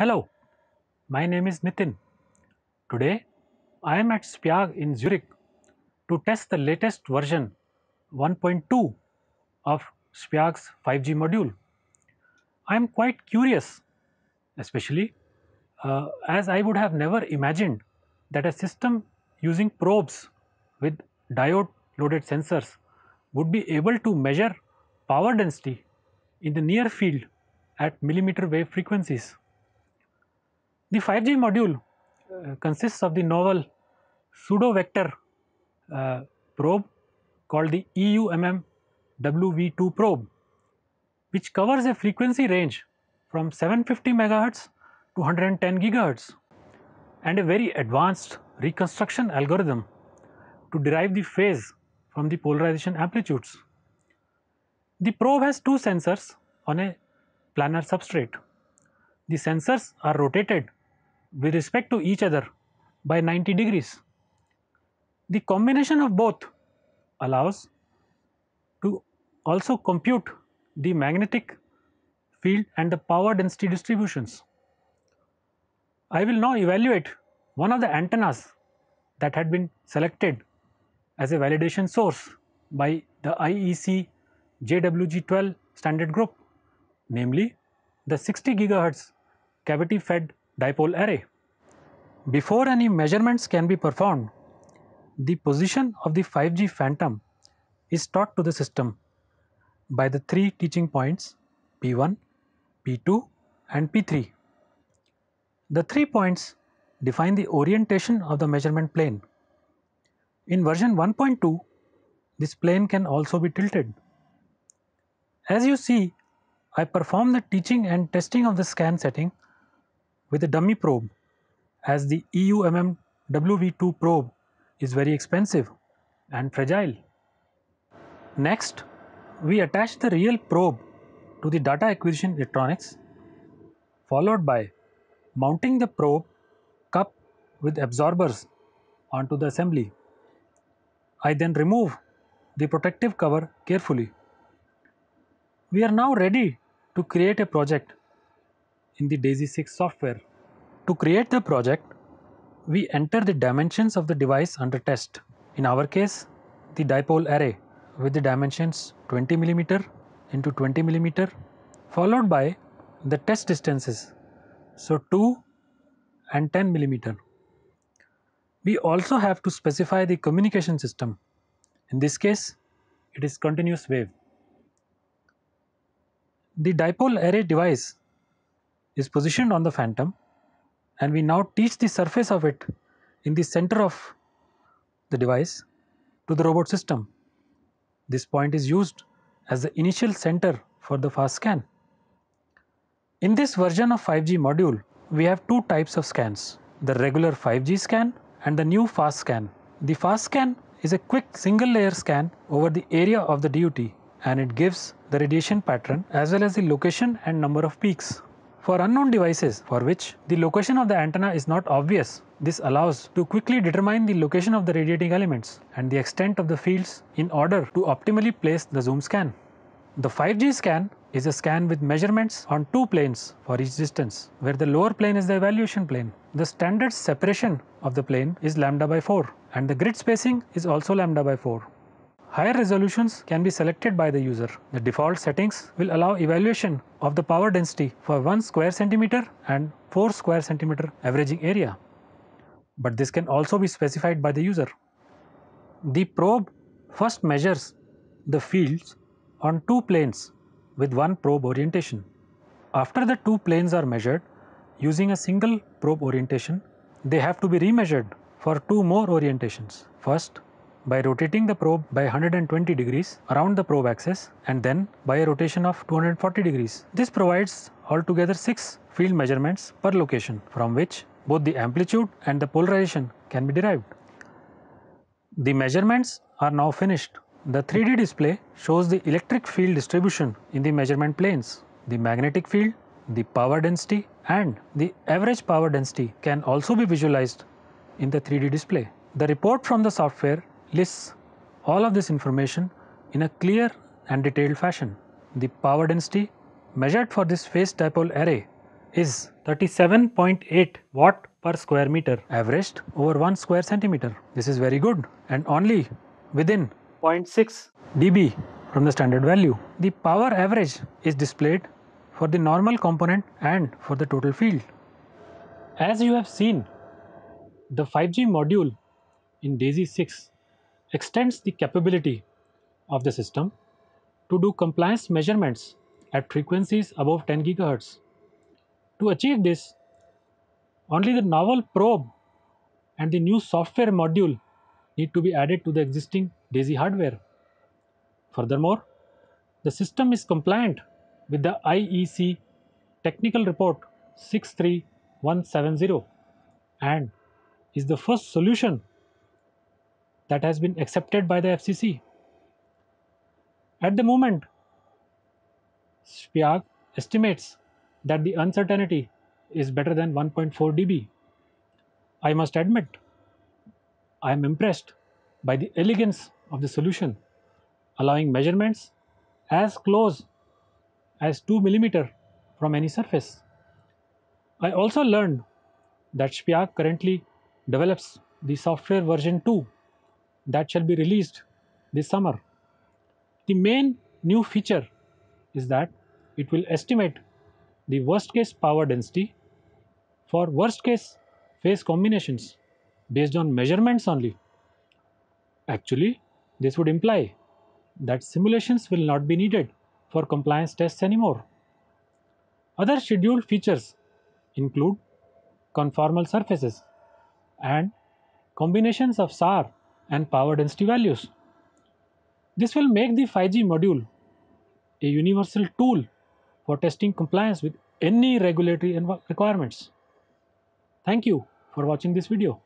Hello, my name is Nitin. Today I am at SPEAG in Zurich to test the latest version 1.2 of SPEAG's 5G module. I am quite curious, especially uh, as I would have never imagined that a system using probes with diode loaded sensors would be able to measure power density in the near field at millimeter wave frequencies. The 5G module uh, consists of the novel pseudo vector uh, probe called the EUMM WV2 probe which covers a frequency range from 750 megahertz to 110 gigahertz and a very advanced reconstruction algorithm to derive the phase from the polarization amplitudes. The probe has two sensors on a planar substrate. The sensors are rotated with respect to each other by 90 degrees. The combination of both allows to also compute the magnetic field and the power density distributions. I will now evaluate one of the antennas that had been selected as a validation source by the IEC JWG12 standard group namely the 60 gigahertz cavity fed dipole array. Before any measurements can be performed, the position of the 5G phantom is taught to the system by the three teaching points P1, P2 and P3. The three points define the orientation of the measurement plane. In version 1.2, this plane can also be tilted. As you see, I perform the teaching and testing of the scan setting with a dummy probe as the EUMM WV2 probe is very expensive and fragile. Next, we attach the real probe to the data acquisition electronics followed by mounting the probe cup with absorbers onto the assembly. I then remove the protective cover carefully. We are now ready to create a project in the DASY 6 software. To create the project, we enter the dimensions of the device under test. In our case, the dipole array with the dimensions 20 millimeter into 20 millimeter followed by the test distances. So, 2 and 10 millimeter. We also have to specify the communication system. In this case, it is continuous wave. The dipole array device is positioned on the phantom and we now teach the surface of it in the center of the device to the robot system. This point is used as the initial center for the fast scan. In this version of 5G module, we have two types of scans, the regular 5G scan and the new fast scan. The fast scan is a quick single layer scan over the area of the DUT and it gives the radiation pattern as well as the location and number of peaks. For unknown devices for which the location of the antenna is not obvious, this allows to quickly determine the location of the radiating elements and the extent of the fields in order to optimally place the zoom scan. The 5G scan is a scan with measurements on two planes for each distance, where the lower plane is the evaluation plane. The standard separation of the plane is lambda by 4 and the grid spacing is also lambda by 4. Higher resolutions can be selected by the user. The default settings will allow evaluation of the power density for 1 square centimeter and 4 square centimeter averaging area. But this can also be specified by the user. The probe first measures the fields on two planes with one probe orientation. After the two planes are measured using a single probe orientation, they have to be remeasured for two more orientations. First, by rotating the probe by 120 degrees around the probe axis and then by a rotation of 240 degrees. This provides altogether 6 field measurements per location from which both the amplitude and the polarization can be derived. The measurements are now finished. The 3D display shows the electric field distribution in the measurement planes. The magnetic field, the power density and the average power density can also be visualized in the 3D display. The report from the software lists all of this information in a clear and detailed fashion. The power density measured for this phase dipole array is 37.8 watt per square meter averaged over 1 square centimeter. This is very good and only within 0.6 dB from the standard value. The power average is displayed for the normal component and for the total field. As you have seen, the 5G module in DASY 6 extends the capability of the system to do compliance measurements at frequencies above 10 GHz. To achieve this, only the novel probe and the new software module need to be added to the existing DASY hardware. Furthermore, the system is compliant with the IEC Technical Report 63170 and is the first solution that has been accepted by the FCC. At the moment, SPEAG estimates that the uncertainty is better than 1.4 dB. I must admit, I am impressed by the elegance of the solution, allowing measurements as close as 2 mm from any surface. I also learned that SPEAG currently develops the software version 2 that shall be released this summer. The main new feature is that it will estimate the worst case power density for worst case phase combinations based on measurements only. Actually, this would imply that simulations will not be needed for compliance tests anymore. Other scheduled features include conformal surfaces and combinations of SAR and power density values. This will make the 5G module a universal tool for testing compliance with any regulatory requirements. Thank you for watching this video.